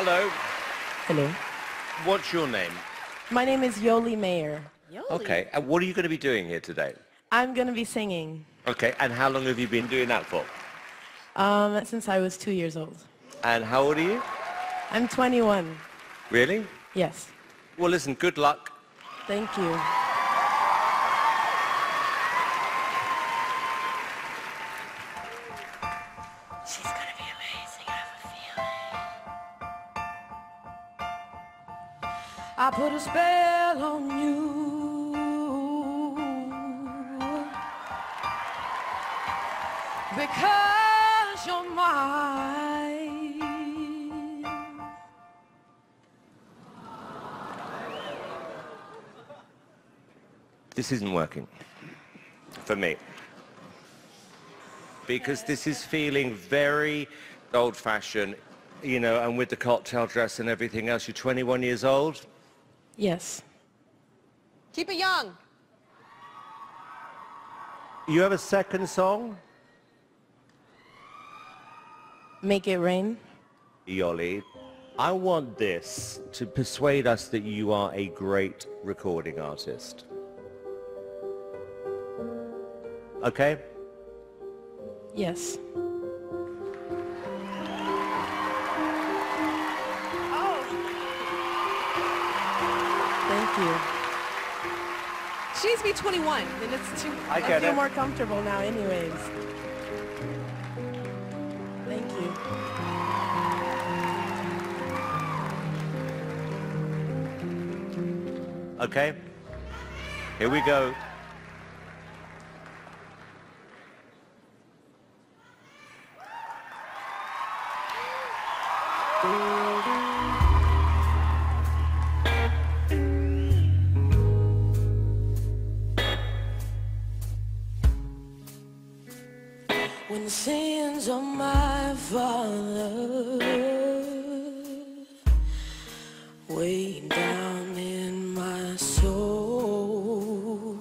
Hello. Hello. What's your name? My name is Yoli Mayor. Yoli. Okay. And what are you going to be doing here today? I'm going to be singing Okay. And how long have you been doing that for? um, since I was two years old. And how old are you? I'm 21. Really? Yes. Well, listen, good luck. Thank you. She's going to be amazing, I have a feeling. I put a spell on you. Because you're mine. This isn't working for me. Because this is feeling very old-fashioned, you know, and with the cocktail dress and everything else. You're 21 years old? Yes. Keep it young. You have a second song? Make it rain. Yoli, I want this to persuade us that you are a great recording artist. Okay? Yes. Thank you. She needs to be 21. And it's too... I I feel it. more comfortable now anyways. Thank you. Okay? Here we go. When the sins of my father weigh down in my soul.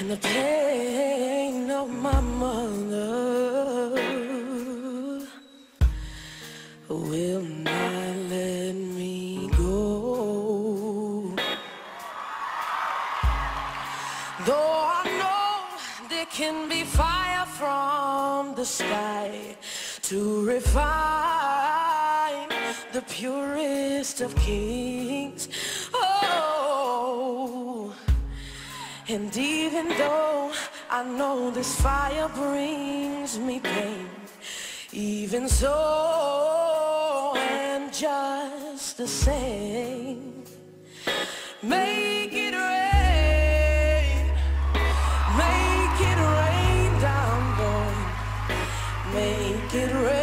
And the pain of my mother will can be fire from the sky to refine the purest of kings. Oh, and even though I know this fire brings me pain, even so, and just the same, make it rain,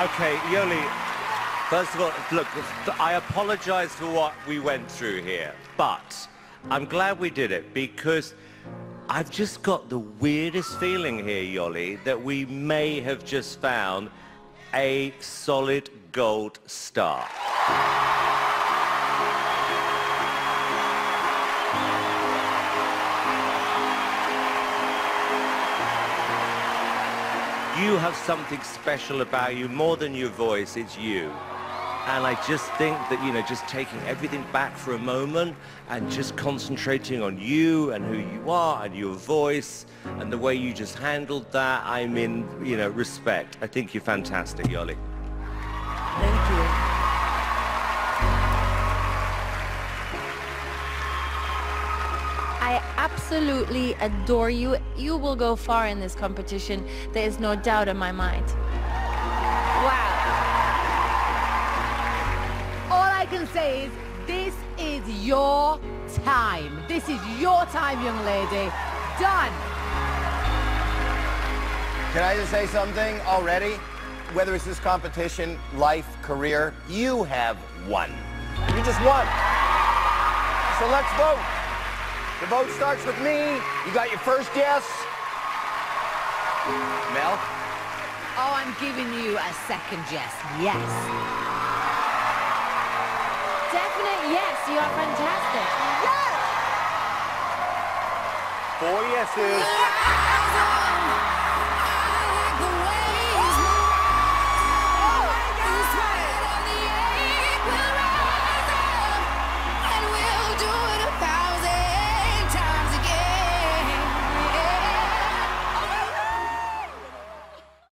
Okay, Yoli, first of all, look, I apologize for what we went through here, but I'm glad we did it because I've just got the weirdest feeling here, Yoli, that we may have just found a solid gold star. Have something special about you, more than your voice, it's you. And I just think that, you know, just taking everything back for a moment and just concentrating on you and who you are and your voice and the way you just handled that, I'm in, you know, respect. I think you're fantastic, Yoli. Thank you. I absolutely adore you. You will go far in this competition. There is no doubt in my mind. Wow. All I can say is this is your time. This is your time, young lady. done. Can I just say something already? Whether it's this competition, life, career, you have won. You just won. So let's vote. The vote starts with me. You got your first guess. Mel? Oh, I'm giving you a second yes. Yes. Definite yes, you are fantastic. Yes! Four yeses.